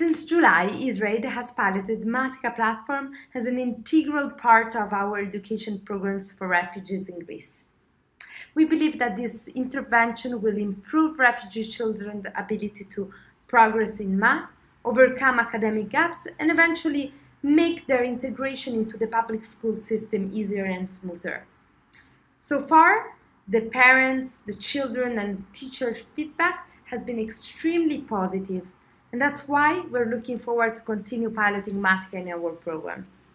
Since July, IsraAID has piloted Mathika platform as an integral part of our education programs for refugees in Greece. We believe that this intervention will improve refugee children's ability to progress in math, overcome academic gaps, and eventually make their integration into the public school system easier and smoother. So far, the parents, the children, and the teacher feedback has been extremely positive, and that's why we're looking forward to continue piloting Mathika in our programs.